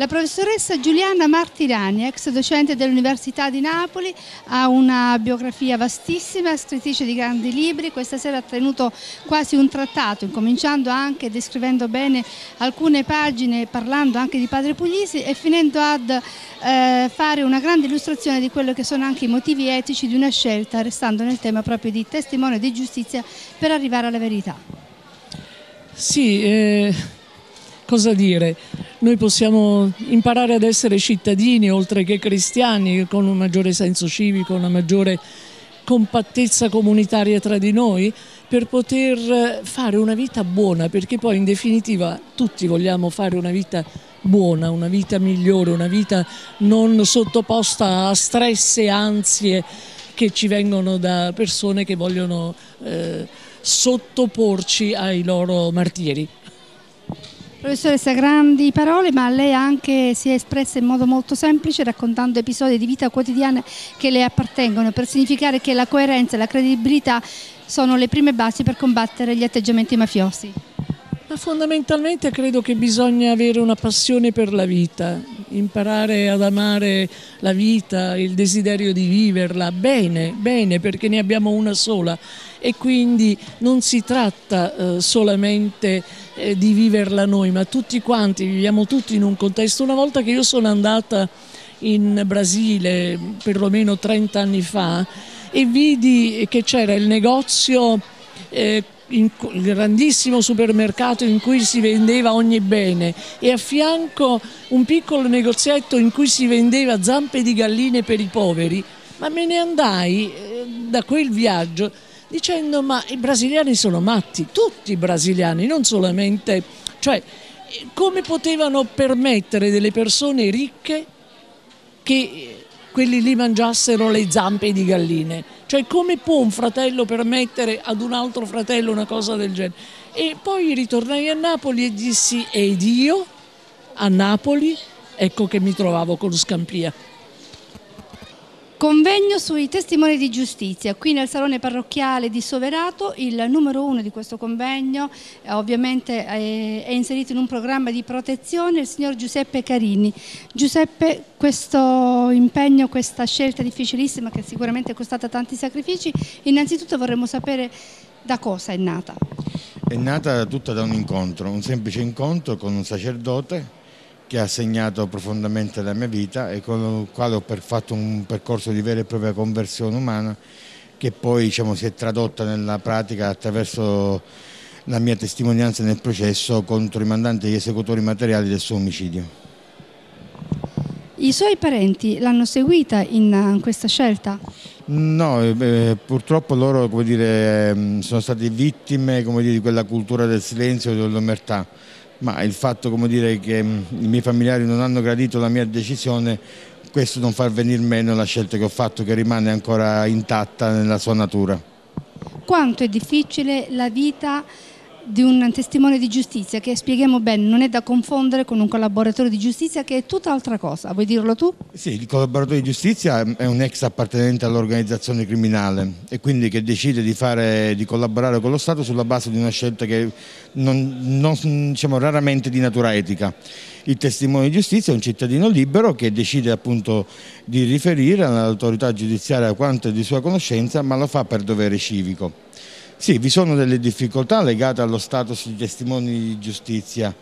La professoressa Giuliana Martirani, ex docente dell'Università di Napoli, ha una biografia vastissima, scrittrice di grandi libri. Questa sera ha tenuto quasi un trattato, incominciando anche descrivendo bene alcune pagine, parlando anche di Padre Puglisi e finendo ad eh, fare una grande illustrazione di quello che sono anche i motivi etici di una scelta, restando nel tema proprio di testimone di giustizia per arrivare alla verità. Sì, eh, cosa dire? Noi possiamo imparare ad essere cittadini oltre che cristiani con un maggiore senso civico, una maggiore compattezza comunitaria tra di noi per poter fare una vita buona, perché poi in definitiva tutti vogliamo fare una vita buona, una vita migliore, una vita non sottoposta a stress e ansie che ci vengono da persone che vogliono eh, sottoporci ai loro martiri. Professoressa, grandi parole, ma lei anche si è espressa in modo molto semplice raccontando episodi di vita quotidiana che le appartengono per significare che la coerenza e la credibilità sono le prime basi per combattere gli atteggiamenti mafiosi. Ma fondamentalmente credo che bisogna avere una passione per la vita, imparare ad amare la vita, il desiderio di viverla bene, bene perché ne abbiamo una sola e quindi non si tratta eh, solamente eh, di viverla noi, ma tutti quanti, viviamo tutti in un contesto. Una volta che io sono andata in Brasile, perlomeno 30 anni fa, e vidi che c'era il negozio eh, il grandissimo supermercato in cui si vendeva ogni bene e a fianco un piccolo negozietto in cui si vendeva zampe di galline per i poveri, ma me ne andai eh, da quel viaggio dicendo ma i brasiliani sono matti, tutti i brasiliani, non solamente, cioè come potevano permettere delle persone ricche che quelli lì mangiassero le zampe di galline? Cioè come può un fratello permettere ad un altro fratello una cosa del genere? E poi ritornai a Napoli e dissi ed io a Napoli ecco che mi trovavo con Scampia. Convegno sui testimoni di giustizia, qui nel Salone Parrocchiale di Soverato, il numero uno di questo convegno eh, ovviamente è, è, inserito in un programma di protezione il signor Giuseppe Carini. Giuseppe, questo impegno, questa scelta difficilissima che sicuramente è costata tanti sacrifici, innanzitutto vorremmo sapere da cosa è nata. È nata tutta da un incontro, un semplice incontro con un sacerdote che ha segnato profondamente la mia vita e con il quale ho fatto un percorso di vera e propria conversione umana che poi diciamo, si è tradotta nella pratica attraverso la mia testimonianza nel processo contro i mandanti e gli esecutori materiali del suo omicidio. I suoi parenti l'hanno seguita in questa scelta? No, eh, purtroppo loro dire, ehm, sono stati vittime dire, di quella cultura del silenzio e dell'omertà ma il fatto dire, che mm, i miei familiari non hanno gradito la mia decisione, questo non fa venire meno la scelta che ho fatto che rimane ancora intatta nella sua natura. Quanto è difficile la vita di un testimone di giustizia che spieghiamo bene non è da confondere con un collaboratore di giustizia che è tutt'altra cosa, vuoi dirlo tu? Sì, il collaboratore di giustizia è un ex appartenente all'organizzazione criminale e quindi che decide di, fare, di, collaborare con lo Stato sulla base di una scelta che non, non diciamo, raramente di natura etica. Il testimone di giustizia è un cittadino libero che decide appunto di riferire all'autorità giudiziaria quanto è di sua conoscenza ma lo fa per dovere civico. Sì, vi sono delle difficoltà legate allo status di testimoni di giustizia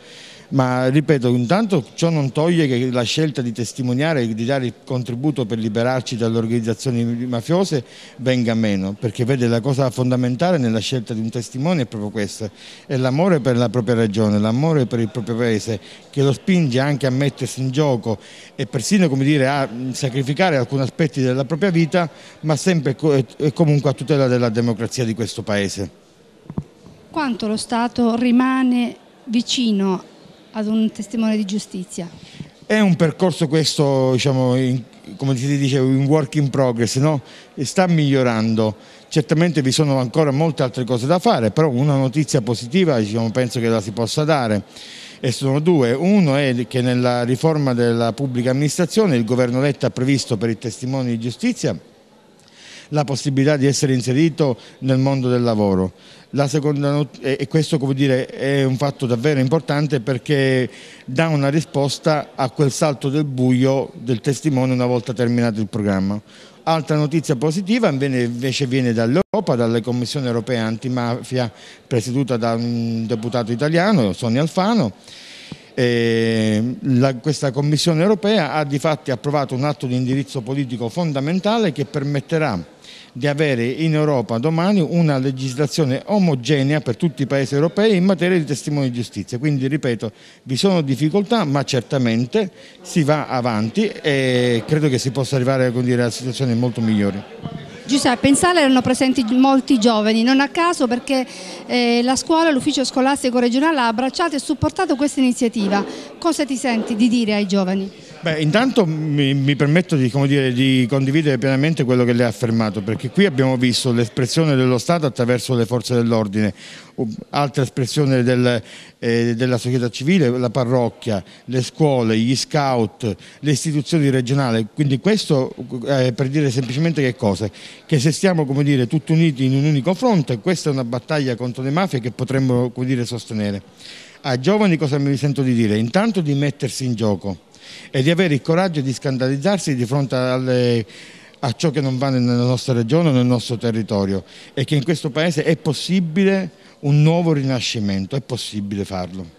ma ripeto, intanto ciò non toglie che la scelta di testimoniare e di dare il contributo per liberarci dalle organizzazioni mafiose venga meno, perché vede la cosa fondamentale nella scelta di un testimone è proprio questa, è l'amore per la propria regione, l'amore per il proprio paese, che lo spinge anche a mettersi in gioco e persino dire, a sacrificare alcuni aspetti della propria vita, ma sempre e comunque a tutela della democrazia di questo paese. Quanto lo Stato rimane vicino ad un testimone di giustizia? È un percorso questo, diciamo, in, come si dice, un work in progress, no? sta migliorando. Certamente vi sono ancora molte altre cose da fare, però una notizia positiva diciamo, penso che la si possa dare. E sono due. Uno è che nella riforma della pubblica amministrazione il governo Letta ha previsto per i testimoni di giustizia la possibilità di essere inserito nel mondo del lavoro. Seconda, e questo dire, è un fatto davvero importante perché dà una risposta a quel salto del buio del testimone una volta terminato il programma. Altra notizia positiva invece viene dall'Europa, dalle Commissioni europee antimafia presieduta da un deputato italiano, Sonia Alfano. La, questa Commissione europea ha di fatti approvato un atto di indirizzo politico fondamentale che permetterà di avere in Europa domani una legislazione omogenea per tutti i paesi europei in materia di testimoni di giustizia. Quindi ripeto, vi sono difficoltà ma certamente si va avanti e credo che si possa arrivare a situazioni molto migliori. Giuseppe, in sala erano presenti molti giovani, non a caso perché eh, la scuola, l'ufficio scolastico regionale ha abbracciato e supportato questa iniziativa. Cosa ti senti di dire ai giovani? Beh, intanto mi, mi permetto di, dire, di, condividere pienamente quello che lei ha affermato, perché qui abbiamo visto l'espressione dello Stato attraverso le forze dell'ordine, altra espressione del, eh, della società civile, la parrocchia, le scuole, gli scout, le istituzioni regionali, quindi questo eh, per dire semplicemente che cosa? Che se stiamo dire, tutti uniti in un unico fronte, questa è una battaglia contro le mafie che potremmo dire, sostenere. Ai giovani cosa mi sento di dire? Intanto di mettersi in gioco e di avere il coraggio di scandalizzarsi di fronte alle, a ciò che non va nella nostra regione nel nostro territorio e che in questo Paese è possibile un nuovo rinascimento, è possibile farlo.